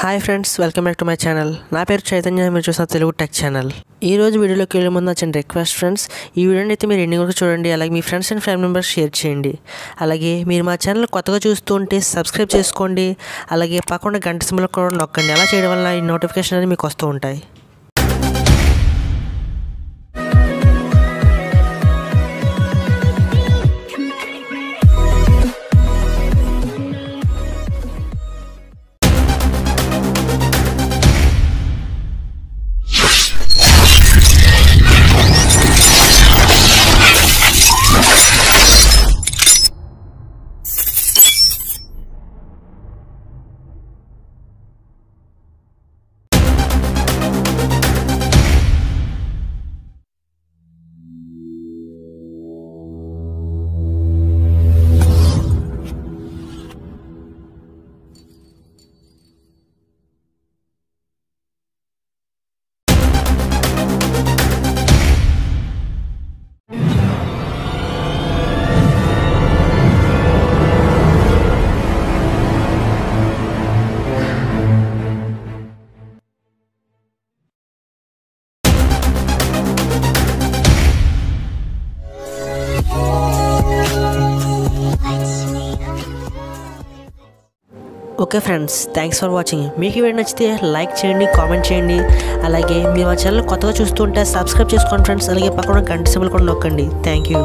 Hi friends welcome back to my channel. నా పేరు చైతన్య మీరు చూసిన తెలుగు టెక్ ఛానల్. ఈ రోజు వీడియోలోకి వెళ్ళే ముందు వచ్చిన రిక్వెస్ట్ ఫ్రెండ్స్. ఈ వీడియోని అయితే మీరు ఎండింగ్ వరకు చూడండి అలాగే మీ friends and family members share చేయండి. అలాగే మీరు మా ఛానల్ కొత్తగా చూస్తూ ఉంటే సబ్స్క్రైబ్ చేసుకోండి. అలాగే పక్కన గంట సింబల్ కూడా నొక్కండి. అలా చేయడం వల్ల ఈ నోటిఫికేషన్ అనేది మీకు వస్తూ ఉంటాయి. Okay friends thanks for watching మీకు ఈ వీడియో నచ్చితే లైక్ చేయండి కామెంట్ చేయండి. అలాగే మీరు మా ఛానల్ కొత్తగా చూస్తుంటే సబ్స్క్రైబ్ చేసుకోండి ఫ్రెండ్స్ అలాగే పక్కన గంట సింబల్ కూడా నొక్కండి. Thank you